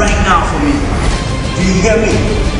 right now for me. Do you hear me?